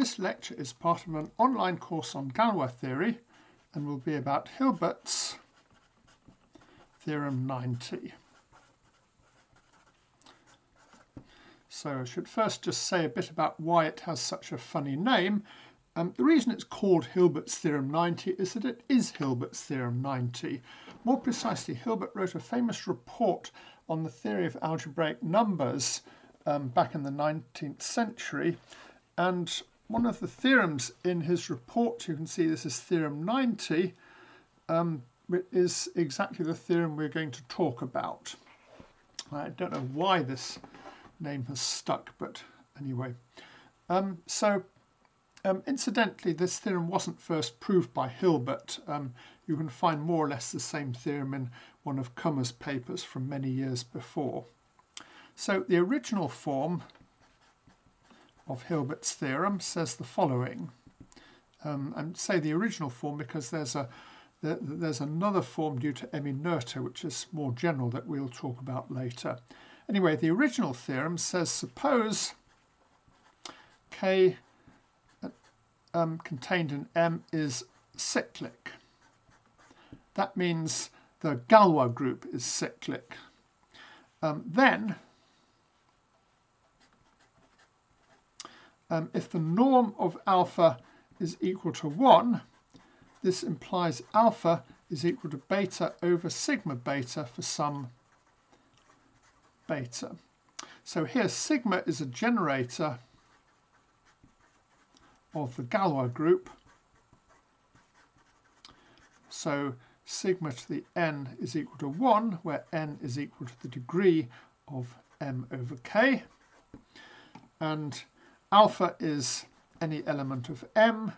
This lecture is part of an online course on Galois theory and will be about Hilbert's theorem 90. So I should first just say a bit about why it has such a funny name. Um, the reason it's called Hilbert's theorem 90 is that it is Hilbert's theorem 90. More precisely, Hilbert wrote a famous report on the theory of algebraic numbers um, back in the 19th century and one of the theorems in his report, you can see this is theorem 90, um, is exactly the theorem we're going to talk about. I don't know why this name has stuck, but anyway. Um, so, um, incidentally, this theorem wasn't first proved by Hilbert. Um, you can find more or less the same theorem in one of Kummer's papers from many years before. So the original form of Hilbert's theorem says the following. Um, and say the original form because there's a there, there's another form due to Emmy Noether which is more general that we'll talk about later. Anyway, the original theorem says suppose K um, contained in M is cyclic. That means the Galois group is cyclic. Um, then um, if the norm of alpha is equal to 1, this implies alpha is equal to beta over sigma beta for some beta. So here sigma is a generator of the Galois group. So sigma to the n is equal to 1, where n is equal to the degree of m over k. And Alpha is any element of M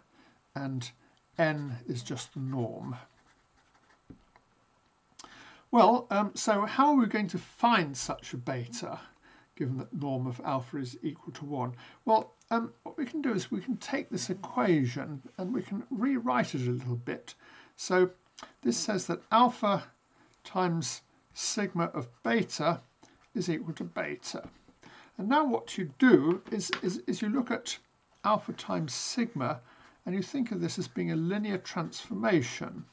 and N is just the norm. Well, um, so how are we going to find such a beta given that norm of alpha is equal to 1? Well, um, what we can do is we can take this equation and we can rewrite it a little bit. So this says that alpha times sigma of beta is equal to beta. And now what you do is, is, is you look at alpha times sigma and you think of this as being a linear transformation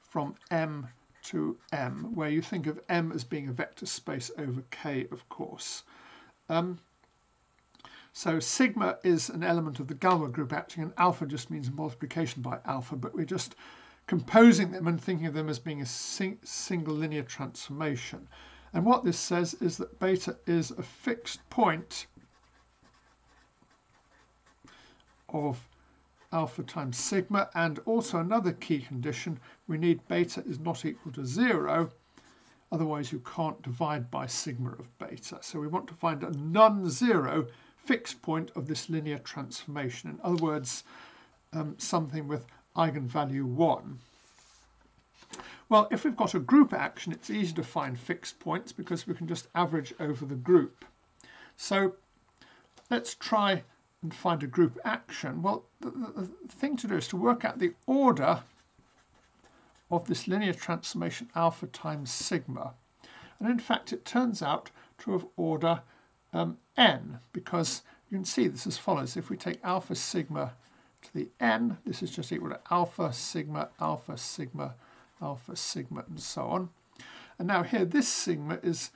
from M to M, where you think of M as being a vector space over K, of course. Um, so sigma is an element of the Galois group acting, and alpha just means multiplication by alpha, but we're just composing them and thinking of them as being a sing single linear transformation. And what this says is that beta is a fixed point of alpha times sigma and also another key condition we need beta is not equal to zero otherwise you can't divide by sigma of beta. So we want to find a non-zero fixed point of this linear transformation. In other words um, something with eigenvalue 1 well, if we've got a group action, it's easy to find fixed points because we can just average over the group. So let's try and find a group action. Well, the, the, the thing to do is to work out the order of this linear transformation alpha times sigma. And in fact, it turns out to have order um, n because you can see this as follows. If we take alpha sigma to the n, this is just equal to alpha sigma alpha sigma alpha, sigma, and so on. And now here, this sigma is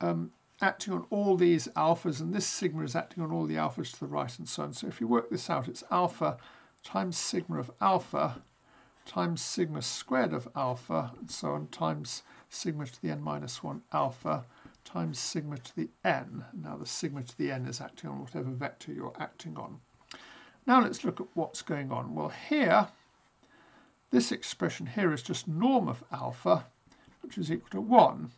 um, acting on all these alphas, and this sigma is acting on all the alphas to the right, and so on. So if you work this out, it's alpha times sigma of alpha times sigma squared of alpha, and so on, times sigma to the n minus 1 alpha times sigma to the n. Now the sigma to the n is acting on whatever vector you're acting on. Now let's look at what's going on. Well, here this expression here is just norm of alpha, which is equal to 1.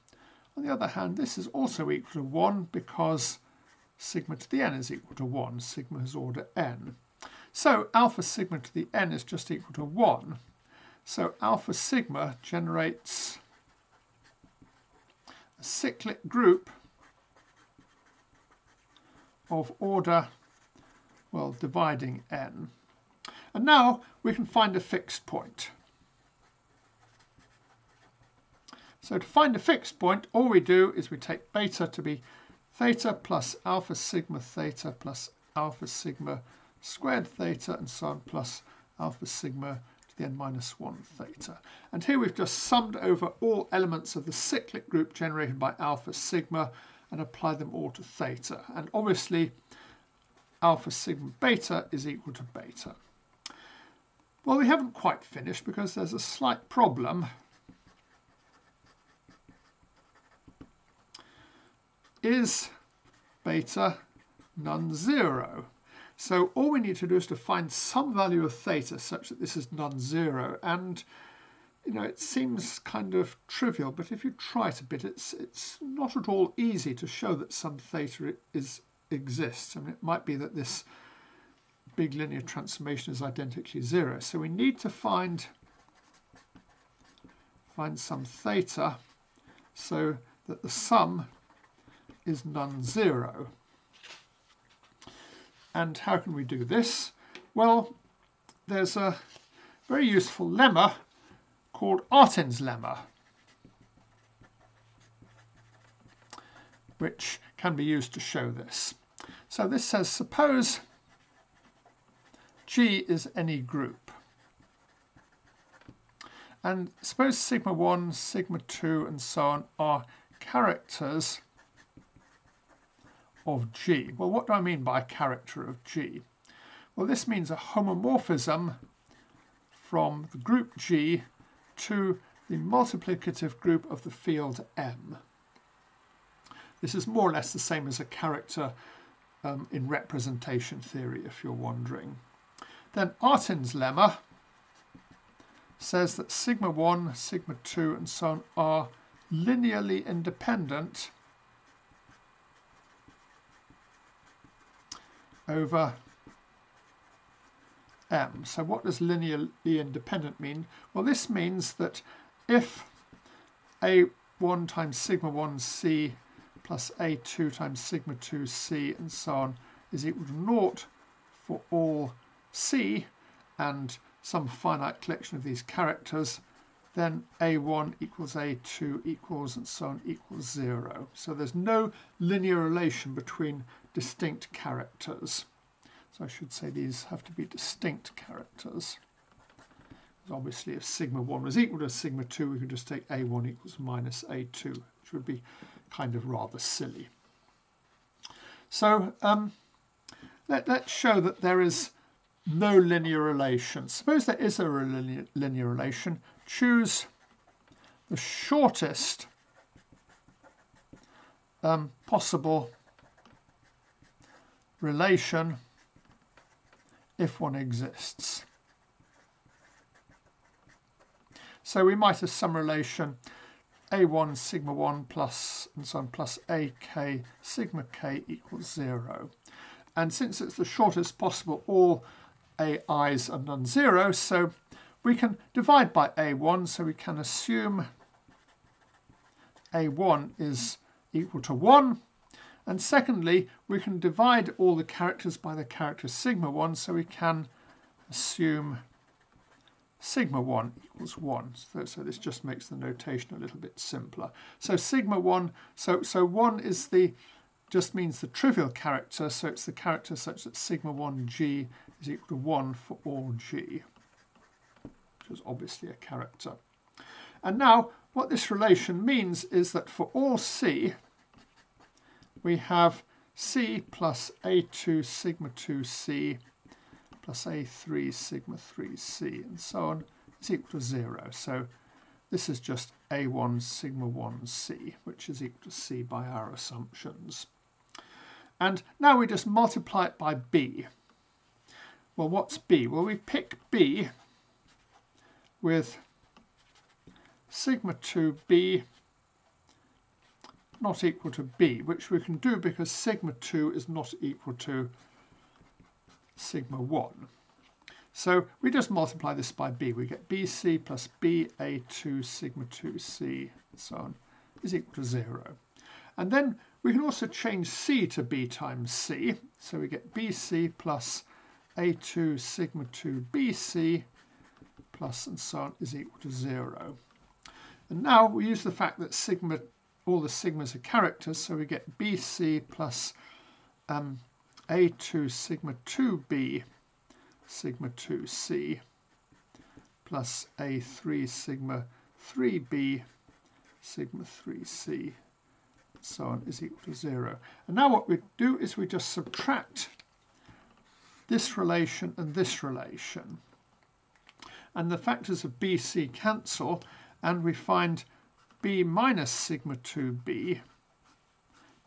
On the other hand, this is also equal to 1 because sigma to the n is equal to 1. Sigma is order n. So alpha sigma to the n is just equal to 1. So alpha sigma generates a cyclic group of order, well, dividing n. And now we can find a fixed point. So to find a fixed point, all we do is we take beta to be theta plus alpha sigma theta plus alpha sigma squared theta and so on plus alpha sigma to the n minus 1 theta. And here we've just summed over all elements of the cyclic group generated by alpha sigma and applied them all to theta. And obviously alpha sigma beta is equal to beta. Well, we haven't quite finished because there's a slight problem. Is beta non-zero? So all we need to do is to find some value of theta such that this is non-zero. And, you know, it seems kind of trivial, but if you try it a bit, it's, it's not at all easy to show that some theta is exists. I mean, it might be that this big linear transformation is identically zero. So we need to find, find some theta so that the sum is non-zero. And how can we do this? Well, there's a very useful lemma called Artin's lemma, which can be used to show this. So this says, suppose G is any group. And suppose sigma 1, sigma 2, and so on are characters of G. Well, what do I mean by character of G? Well, this means a homomorphism from the group G to the multiplicative group of the field M. This is more or less the same as a character um, in representation theory, if you're wondering. Then Artin's lemma says that sigma 1, sigma 2, and so on are linearly independent over m. So what does linearly independent mean? Well, this means that if a1 times sigma 1c plus a2 times sigma 2c and so on is equal to naught for all c and some finite collection of these characters, then a1 equals a2 equals and so on equals 0. So there's no linear relation between distinct characters. So I should say these have to be distinct characters. Obviously, if sigma 1 was equal to sigma 2, we could just take a1 equals minus a2, which would be kind of rather silly. So um, let, let's show that there is no linear relation. Suppose there is a linear, linear relation. Choose the shortest um, possible relation if one exists. So we might have some relation a1 sigma 1 plus and so on plus ak sigma k equals 0. And since it's the shortest possible, all ai's are non-zero, so we can divide by a1, so we can assume a1 is equal to 1. And secondly, we can divide all the characters by the character sigma 1, so we can assume sigma 1 equals 1. So, so, this just makes the notation a little bit simpler. So sigma 1, so, so 1 is the just means the trivial character, so it's the character such that sigma 1g is equal to 1 for all g, which is obviously a character. And now what this relation means is that for all c, we have c plus a2 sigma 2c plus a3 sigma 3c and so on is equal to 0. So this is just a1 sigma 1c, which is equal to c by our assumptions. And now we just multiply it by b. Well, what's b? Well, we pick b with sigma 2b not equal to b, which we can do because sigma 2 is not equal to sigma 1. So we just multiply this by b. We get bc plus ba2 sigma 2c and so on is equal to 0. And then we can also change c to b times c. So we get bc plus a2 sigma 2 bc plus and so on is equal to 0. And now we use the fact that sigma all the sigmas are characters, so we get BC plus um, A2 sigma 2B sigma 2C plus A3 sigma 3B sigma 3C so on is equal to 0. And now what we do is we just subtract this relation and this relation. And the factors of BC cancel and we find B minus sigma 2B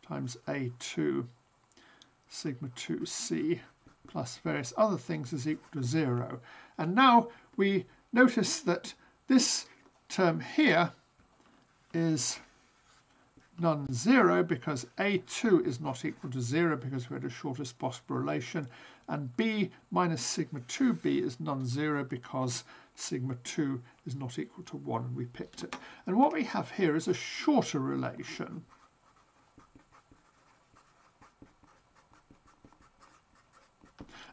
times A2 sigma 2C plus various other things is equal to 0. And now we notice that this term here is non-zero because A2 is not equal to 0 because we had a shortest possible relation and B minus sigma 2B is non-zero because sigma 2 is not equal to 1 and we picked it. And what we have here is a shorter relation.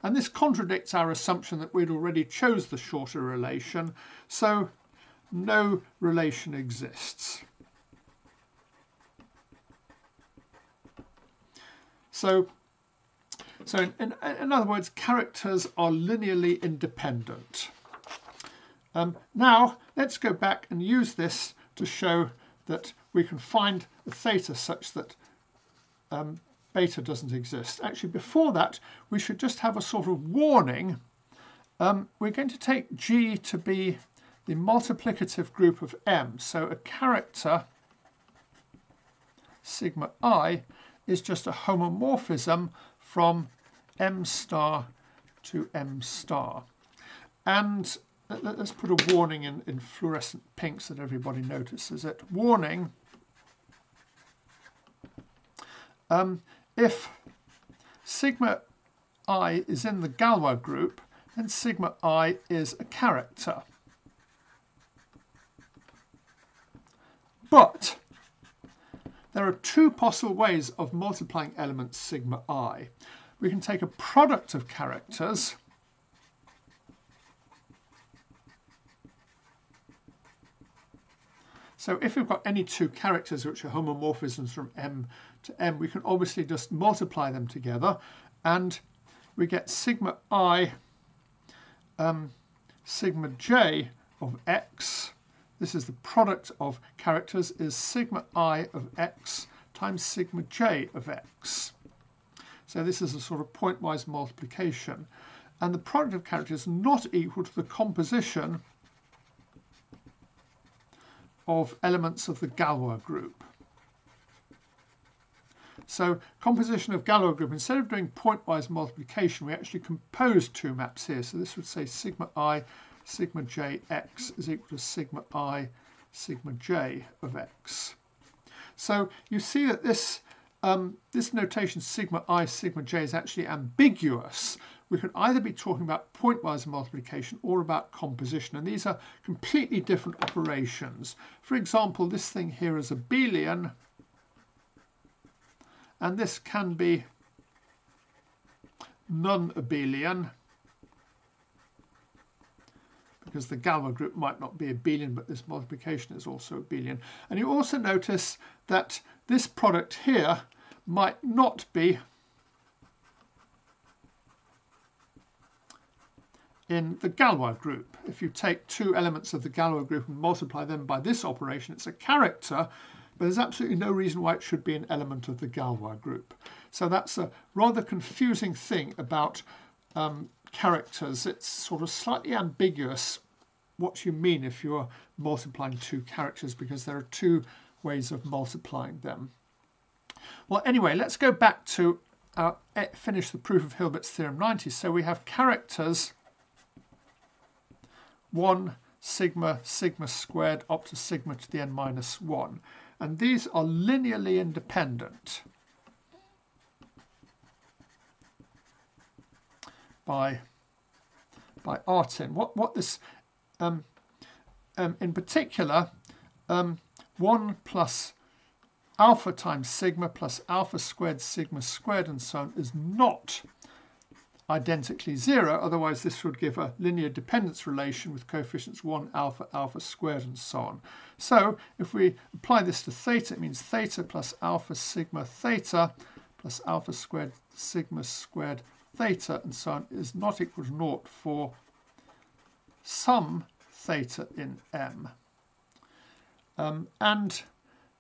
And this contradicts our assumption that we'd already chose the shorter relation, so no relation exists. So, so in, in, in other words, characters are linearly independent. Um, now, let's go back and use this to show that we can find the theta such that um, beta doesn't exist. Actually, before that, we should just have a sort of warning. Um, we're going to take G to be the multiplicative group of M. So a character, sigma i, is just a homomorphism from m star to m star. And let's put a warning in, in fluorescent pink so that everybody notices it. Warning, um, if sigma i is in the Galois group, then sigma i is a character. But there are two possible ways of multiplying elements sigma i. We can take a product of characters So if we've got any two characters which are homomorphisms from M to M, we can obviously just multiply them together and we get sigma i um, sigma j of x this is the product of characters is sigma i of x times sigma j of x. So this is a sort of pointwise multiplication. And the product of characters is not equal to the composition of elements of the Galois group. So composition of Galois group, instead of doing pointwise multiplication, we actually compose two maps here. So this would say sigma i sigma j x is equal to sigma i sigma j of x. So you see that this, um, this notation sigma i sigma j is actually ambiguous. We could either be talking about pointwise multiplication or about composition, and these are completely different operations. For example, this thing here is abelian, and this can be non-abelian because the Galois group might not be abelian, but this multiplication is also abelian. And you also notice that this product here might not be in the Galois group. If you take two elements of the Galois group and multiply them by this operation, it's a character, but there's absolutely no reason why it should be an element of the Galois group. So that's a rather confusing thing about um, characters, it's sort of slightly ambiguous what you mean if you're multiplying two characters because there are two ways of multiplying them. Well, anyway, let's go back to uh, finish the proof of Hilbert's theorem 90. So we have characters 1 sigma sigma squared up to sigma to the n minus 1. And these are linearly independent. By by Artin. What what this um, um, in particular um, one plus alpha times sigma plus alpha squared sigma squared and so on is not identically zero, otherwise this would give a linear dependence relation with coefficients 1 alpha, alpha squared and so on. So if we apply this to theta, it means theta plus alpha sigma theta plus alpha squared sigma squared theta and so on is not equal to naught for some theta in M. Um, and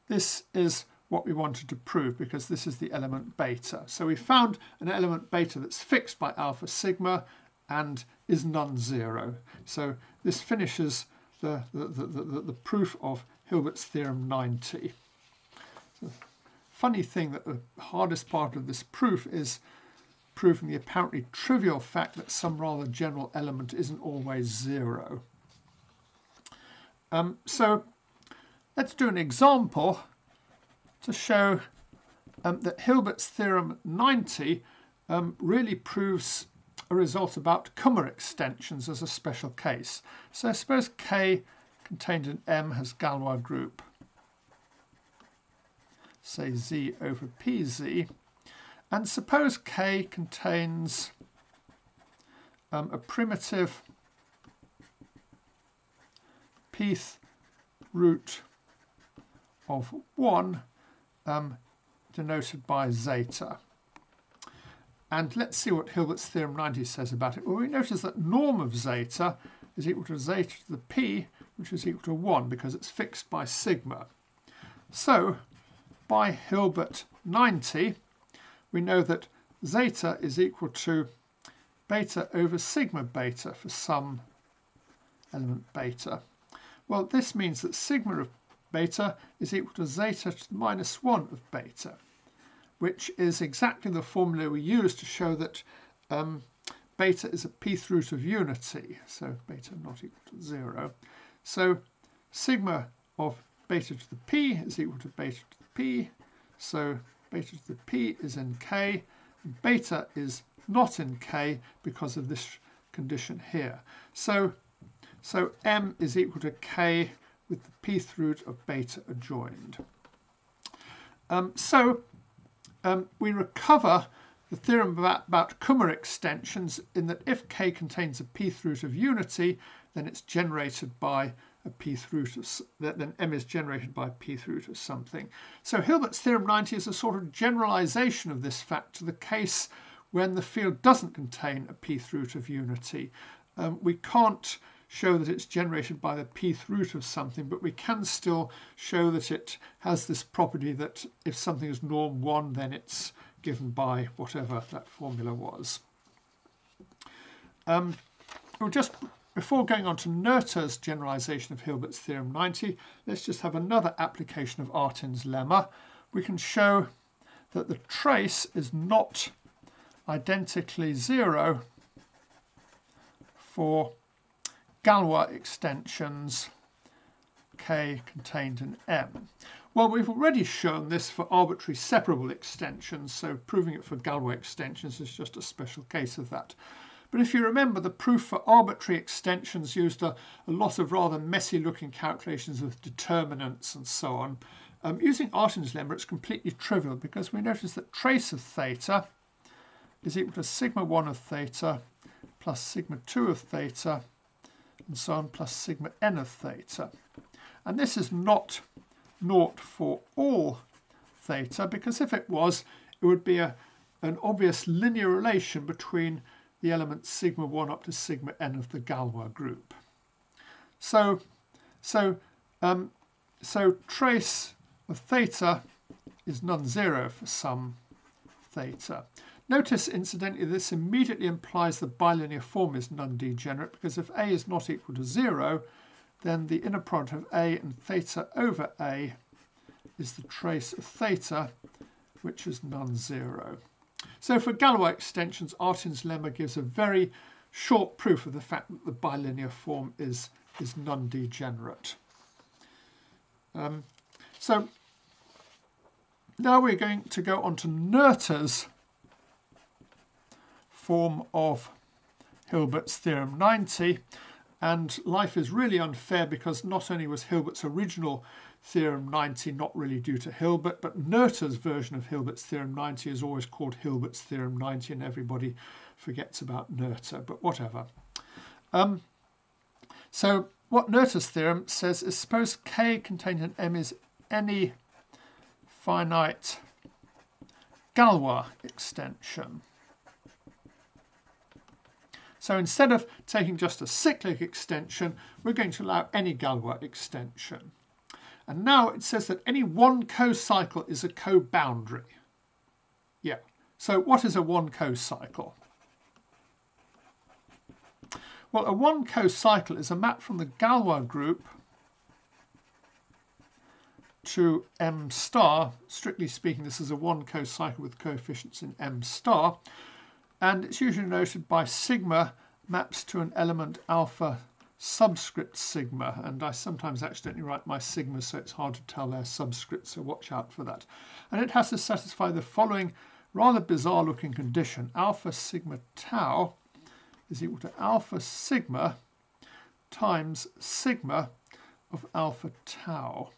this is what we wanted to prove because this is the element beta. So we found an element beta that's fixed by alpha sigma and is non-zero. So this finishes the, the, the, the, proof of Hilbert's theorem 90. The funny thing that the hardest part of this proof is proving the apparently trivial fact that some rather general element isn't always zero. Um, so let's do an example to show um, that Hilbert's theorem 90 um, really proves a result about Kummer extensions as a special case. So suppose K contained in M has Galois group, say Z over PZ, and suppose K contains um, a primitive pth root of 1 um, denoted by zeta. And let's see what Hilbert's theorem 90 says about it. Well, we notice that norm of zeta is equal to zeta to the p, which is equal to 1 because it's fixed by sigma. So, by Hilbert 90, we know that zeta is equal to beta over sigma beta for some element beta. Well, this means that sigma of beta is equal to zeta to the minus 1 of beta, which is exactly the formula we use to show that um, beta is a pth root of unity, so beta not equal to 0. So sigma of beta to the p is equal to beta to the p, so beta to the p is in k, beta is not in k because of this condition here. So, so m is equal to k with the pth root of beta adjoined. Um, so um, we recover the theorem about, about Kummer extensions in that if k contains a pth root of unity, then it's generated by a pth root of then m is generated by a pth root of something. So Hilbert's theorem 90 is a sort of generalization of this fact to the case when the field doesn't contain a pth root of unity. Um, we can't show that it's generated by the pth root of something, but we can still show that it has this property that if something is norm 1, then it's given by whatever that formula was. Um, we'll just, before going on to Noether's generalization of Hilbert's theorem 90, let's just have another application of Artin's lemma. We can show that the trace is not identically zero for Galois extensions K contained in M. Well, we've already shown this for arbitrary separable extensions, so proving it for Galois extensions is just a special case of that. But if you remember, the proof for arbitrary extensions used a, a lot of rather messy looking calculations with determinants and so on. Um, using Artin's lemma, it's completely trivial because we notice that trace of theta is equal to sigma 1 of theta plus sigma 2 of theta and so on plus sigma n of theta. And this is not naught for all theta because if it was, it would be a, an obvious linear relation between the elements sigma 1 up to sigma n of the Galois group. So, so, um, so trace of theta is non-zero for some theta. Notice, incidentally, this immediately implies the bilinear form is non-degenerate because if A is not equal to 0, then the inner product of A and theta over A is the trace of theta, which is non-zero. So for Galois extensions, Artin's lemma gives a very short proof of the fact that the bilinear form is, is non-degenerate. Um, so now we're going to go on to Noether's form of Hilbert's theorem 90 and life is really unfair because not only was Hilbert's original theorem 90 not really due to Hilbert, but Noether's version of Hilbert's theorem 90 is always called Hilbert's theorem 90 and everybody forgets about Noether, but whatever. Um, so what Noether's theorem says is suppose K contained in M is any finite Galois extension. So instead of taking just a cyclic extension, we're going to allow any Galois extension. And now it says that any one co-cycle is a co-boundary. Yeah, so what is a one co-cycle? Well, a one co-cycle is a map from the Galois group to m star. Strictly speaking, this is a one co-cycle with coefficients in m star. And it's usually noted by sigma maps to an element alpha subscript sigma. And I sometimes accidentally write my sigma, so it's hard to tell their subscript, so watch out for that. And it has to satisfy the following rather bizarre looking condition. Alpha sigma tau is equal to alpha sigma times sigma of alpha tau.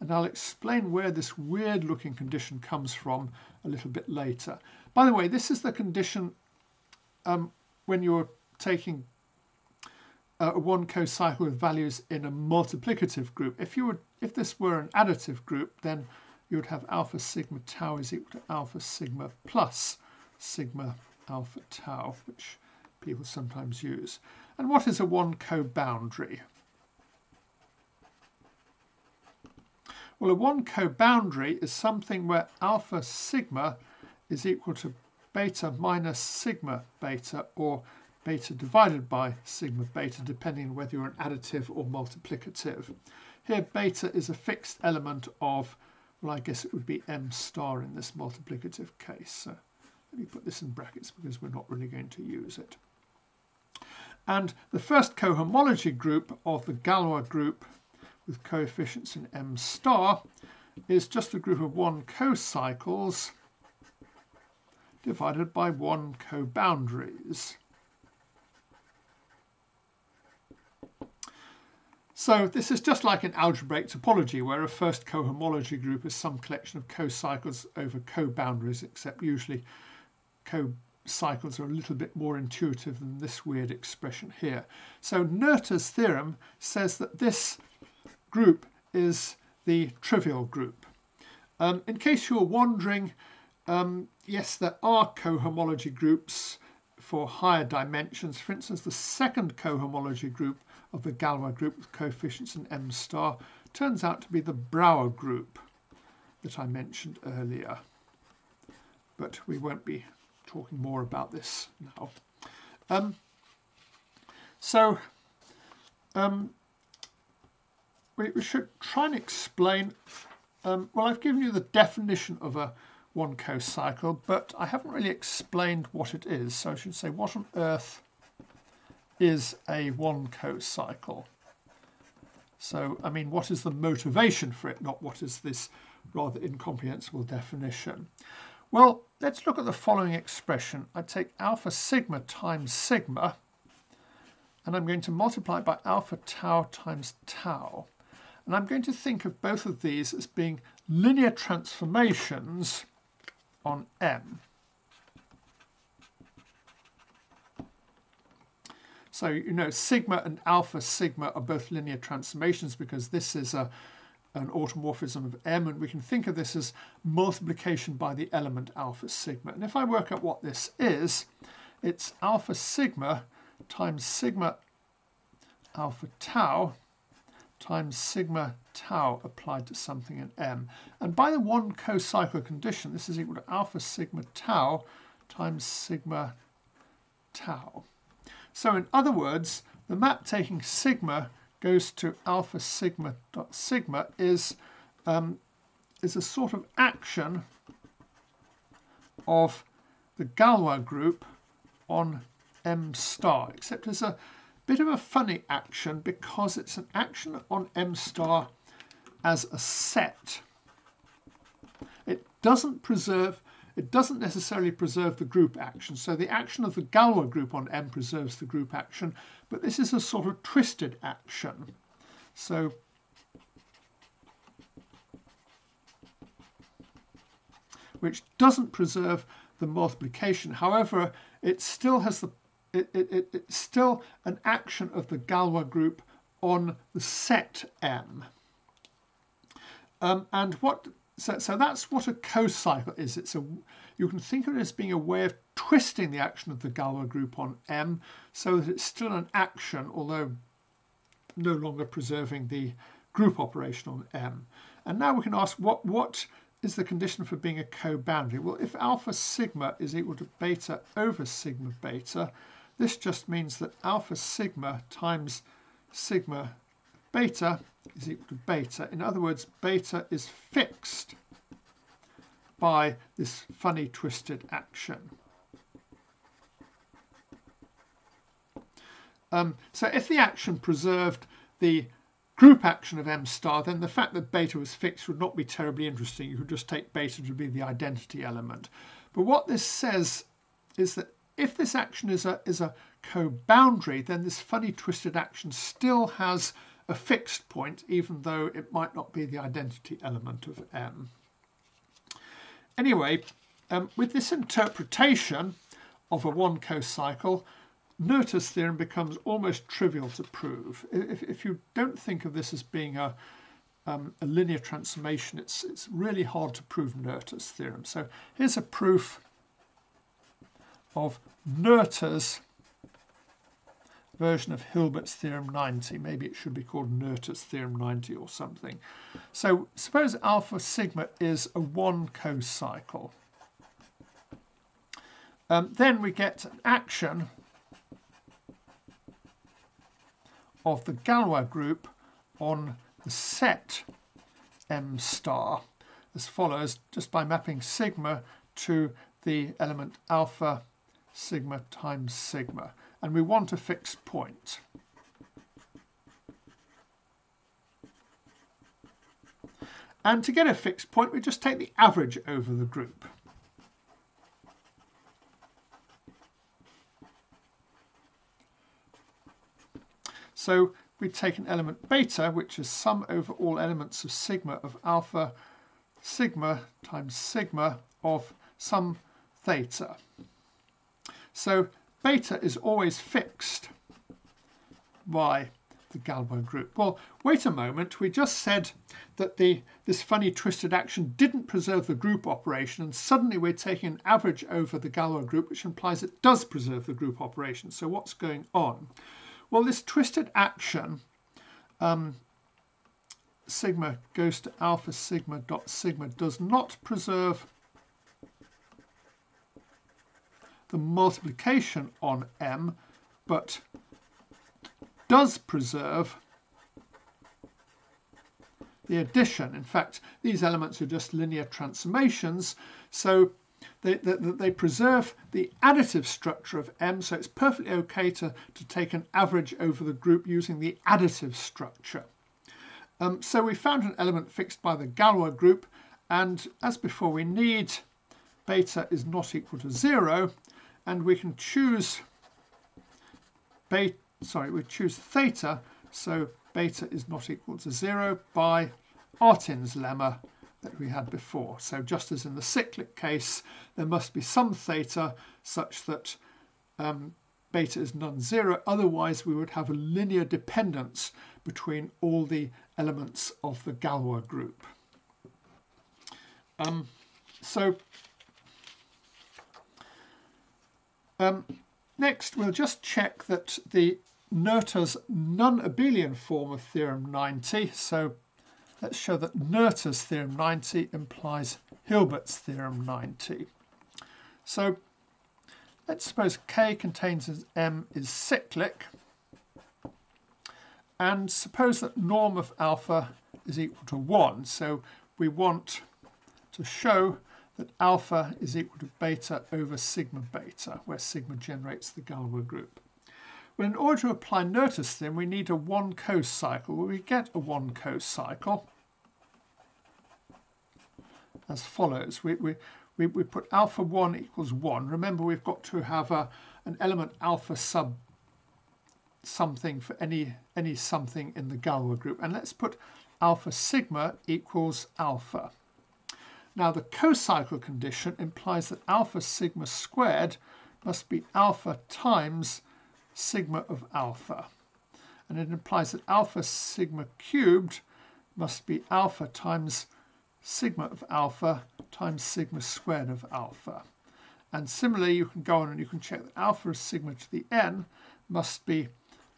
And I'll explain where this weird looking condition comes from a little bit later. By the way, this is the condition um, when you're taking uh, a one co-cycle with values in a multiplicative group. If you were, if this were an additive group, then you would have alpha sigma tau is equal to alpha sigma plus sigma alpha tau, which people sometimes use. And what is a one co-boundary? Well, a one co-boundary is something where alpha sigma is equal to beta minus sigma beta or beta divided by sigma beta depending on whether you're an additive or multiplicative. Here beta is a fixed element of, well I guess it would be m star in this multiplicative case. So let me put this in brackets because we're not really going to use it. And the first cohomology group of the Galois group with coefficients in m star is just a group of one co-cycles divided by one co-boundaries. So this is just like an algebraic topology where a first cohomology group is some collection of co-cycles over co-boundaries except usually co cycles are a little bit more intuitive than this weird expression here. So Noether's theorem says that this group is the trivial group. Um, in case you're wondering, um, yes, there are cohomology groups for higher dimensions. For instance, the second cohomology group of the Galois group with coefficients in m star turns out to be the Brauer group that I mentioned earlier. But we won't be talking more about this now. Um, so um, we, we, should try and explain, um, well I've given you the definition of a one co-cycle, but I haven't really explained what it is. So I should say what on earth is a one co-cycle? So, I mean, what is the motivation for it, not what is this rather incomprehensible definition? Well, let's look at the following expression. I take alpha sigma times sigma, and I'm going to multiply by alpha tau times tau. And I'm going to think of both of these as being linear transformations on M. So, you know, sigma and alpha sigma are both linear transformations because this is a an automorphism of M, and we can think of this as multiplication by the element alpha sigma. And if I work out what this is, it's alpha sigma times sigma alpha tau times sigma tau applied to something in M. And by the one co-cycle condition, this is equal to alpha sigma tau times sigma tau. So in other words, the map taking sigma goes to alpha sigma dot sigma is, um, is a sort of action of the Galois group on M star, except it's a Bit of a funny action because it's an action on M star as a set. It doesn't preserve it doesn't necessarily preserve the group action. So the action of the Galois group on M preserves the group action, but this is a sort of twisted action. So which doesn't preserve the multiplication. However, it still has the it, it, it, it's still an action of the Galois group on the set M. Um, and what so, so that's what a co-cycle is. It's a you can think of it as being a way of twisting the action of the Galois group on M so that it's still an action, although no longer preserving the group operation on M. And now we can ask what what is the condition for being a co-boundary? Well, if alpha sigma is equal to beta over sigma beta, this just means that alpha sigma times sigma beta is equal to beta. In other words, beta is fixed by this funny twisted action. Um, so if the action preserved the group action of M star, then the fact that beta was fixed would not be terribly interesting. You could just take beta to be the identity element. But what this says is that if this action is a, is a co-boundary, then this funny twisted action still has a fixed point, even though it might not be the identity element of M. Anyway, um, with this interpretation of a one co-cycle, Noether's theorem becomes almost trivial to prove. If, if you don't think of this as being a, um, a linear transformation, it's, it's really hard to prove Noether's theorem. So here's a proof of Noether's version of Hilbert's theorem 90. Maybe it should be called Noether's theorem 90 or something. So suppose alpha sigma is a one cocycle. Um, then we get an action of the Galois group on the set M star as follows, just by mapping sigma to the element alpha sigma times sigma. And we want a fixed point. And to get a fixed point, we just take the average over the group. So we take an element beta, which is sum over all elements of sigma of alpha sigma times sigma of some theta. So beta is always fixed by the Galois group. Well, wait a moment. We just said that the this funny twisted action didn't preserve the group operation, and suddenly we're taking an average over the Galois group, which implies it does preserve the group operation. So what's going on? Well, this twisted action, um, sigma goes to alpha sigma dot sigma, does not preserve the multiplication on M, but does preserve the addition. In fact, these elements are just linear transformations, so they, they, they, preserve the additive structure of M, so it's perfectly okay to, to take an average over the group using the additive structure. Um, so we found an element fixed by the Galois group, and as before, we need beta is not equal to zero, and we can choose beta, sorry, we choose theta, so beta is not equal to zero by Artin's lemma that we had before. So just as in the cyclic case, there must be some theta such that um, beta is non-zero. Otherwise, we would have a linear dependence between all the elements of the Galois group. Um, so Um, next, we'll just check that the Noether's non-abelian form of theorem 90. So let's show that Noether's theorem 90 implies Hilbert's theorem 90. So let's suppose K contains M is cyclic. And suppose that norm of alpha is equal to 1. So we want to show that alpha is equal to beta over sigma beta, where sigma generates the Galois group. Well, in order to apply Noether's theorem, we need a one cocycle. Well, we get a one cocycle as follows. We, we, we, we put alpha 1 equals 1. Remember, we've got to have a, an element alpha sub something for any, any something in the Galois group. And let's put alpha sigma equals alpha. Now the cocycle condition implies that alpha sigma squared must be alpha times sigma of alpha. And it implies that alpha sigma cubed must be alpha times sigma of alpha times sigma squared of alpha. And similarly, you can go on and you can check that alpha is sigma to the n must be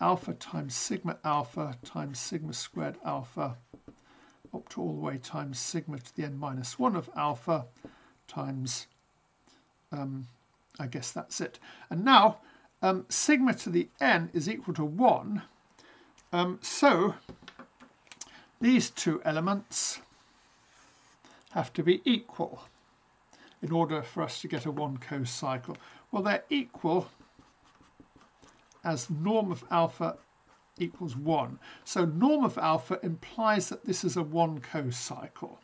alpha times sigma alpha times sigma squared alpha up to all the way times sigma to the n minus 1 of alpha times, um, I guess that's it. And now um, sigma to the n is equal to 1. Um, so these two elements have to be equal in order for us to get a one co-cycle. Well, they're equal as norm of alpha equals 1. So norm of alpha implies that this is a one co-cycle.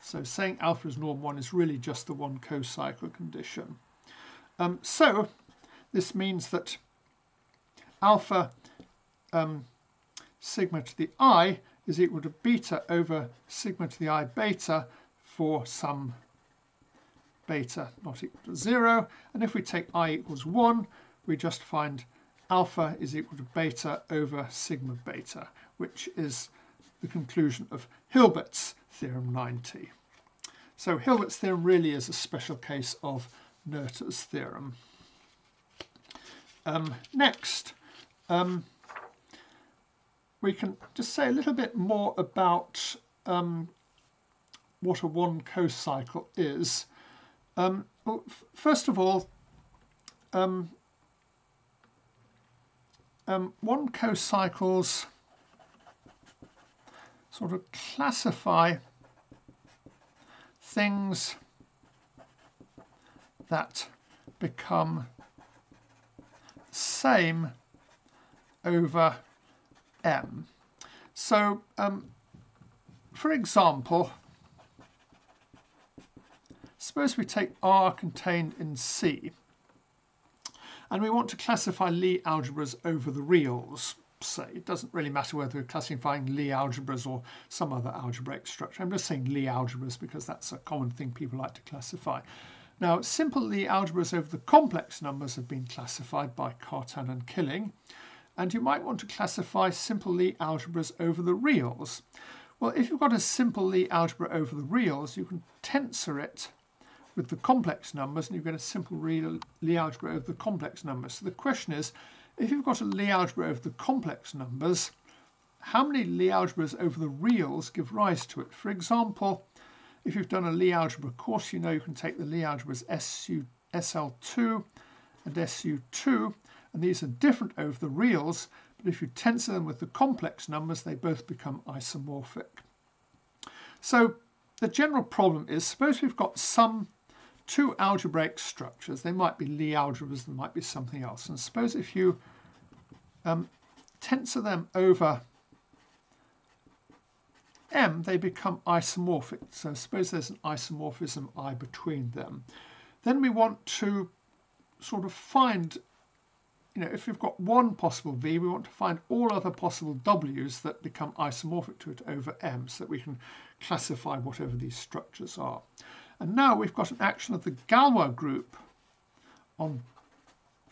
So saying alpha is norm 1 is really just the one co-cycle condition. Um, so this means that alpha um, sigma to the i is equal to beta over sigma to the i beta for some beta not equal to 0. And if we take i equals 1, we just find alpha is equal to beta over sigma beta, which is the conclusion of Hilbert's theorem 90. So Hilbert's theorem really is a special case of Noether's theorem. Um, next, um, we can just say a little bit more about um, what a one co-cycle is. Um, well, first of all, um, one co-cycles sort of classify things that become same over m. So, um, for example, suppose we take R contained in C and we want to classify Lie algebras over the reals, So It doesn't really matter whether we're classifying Lie algebras or some other algebraic structure. I'm just saying Lie algebras because that's a common thing people like to classify. Now, simple Lie algebras over the complex numbers have been classified by Cartan and Killing, and you might want to classify simple Lie algebras over the reals. Well, if you've got a simple Lie algebra over the reals, you can tensor it with the complex numbers and you get a simple real Lie algebra over the complex numbers. So the question is, if you've got a Lie algebra over the complex numbers, how many Lie algebras over the reals give rise to it? For example, if you've done a Lie algebra course, you know you can take the Lie algebras SU, SL2 and SU2, and these are different over the reals, but if you tensor them with the complex numbers, they both become isomorphic. So the general problem is, suppose we've got some two algebraic structures. They might be Lie algebras, they might be something else. And suppose if you um, tensor them over M, they become isomorphic. So suppose there's an isomorphism I between them. Then we want to sort of find, you know, if we've got one possible V, we want to find all other possible W's that become isomorphic to it over M so that we can classify whatever these structures are. And now we've got an action of the Galois group on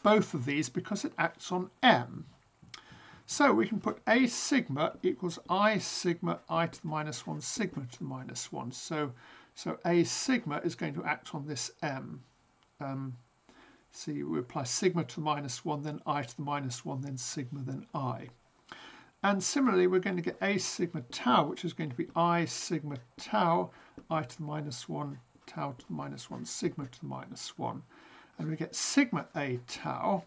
both of these because it acts on M. So we can put A sigma equals I sigma I to the minus 1 sigma to the minus 1. So, so A sigma is going to act on this M. Um, see, we apply sigma to the minus 1, then I to the minus 1, then sigma, then I. And similarly, we're going to get A sigma tau, which is going to be I sigma tau, I to the minus 1, tau to the minus 1, sigma to the minus 1. And we get sigma a tau,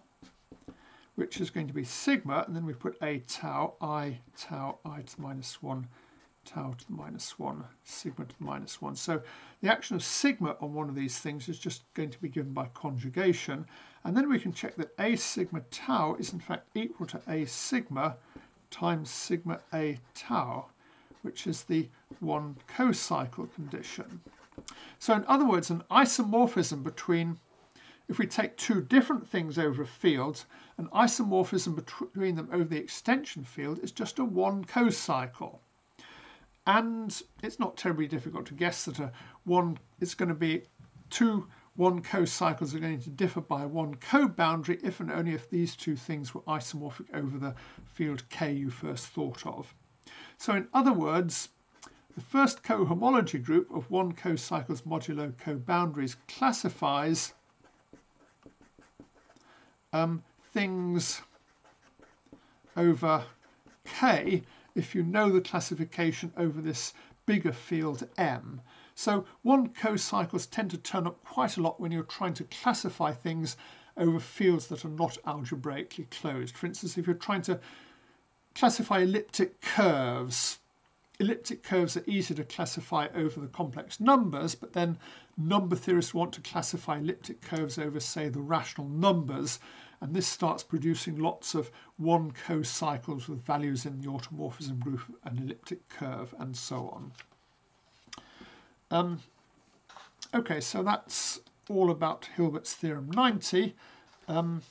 which is going to be sigma, and then we put a tau, i tau, i to the minus 1, tau to the minus 1, sigma to the minus 1. So the action of sigma on one of these things is just going to be given by conjugation. And then we can check that a sigma tau is in fact equal to a sigma times sigma a tau, which is the one co-cycle condition. So in other words, an isomorphism between, if we take two different things over a field, an isomorphism between them over the extension field is just a one co-cycle. And it's not terribly difficult to guess that a one it's going to be two one co-cycles are going to differ by one co-boundary if and only if these two things were isomorphic over the field K you first thought of. So in other words, the first cohomology group of one co-cycles modulo co-boundaries classifies um, things over K if you know the classification over this bigger field M. So one co-cycles tend to turn up quite a lot when you're trying to classify things over fields that are not algebraically closed. For instance, if you're trying to classify elliptic curves, elliptic curves are easy to classify over the complex numbers, but then number theorists want to classify elliptic curves over, say, the rational numbers, and this starts producing lots of one co-cycles with values in the automorphism group, of an elliptic curve, and so on. Um, okay, so that's all about Hilbert's theorem 90. Um,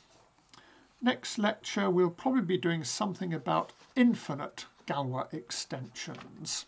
next lecture we'll probably be doing something about infinite Galois extensions.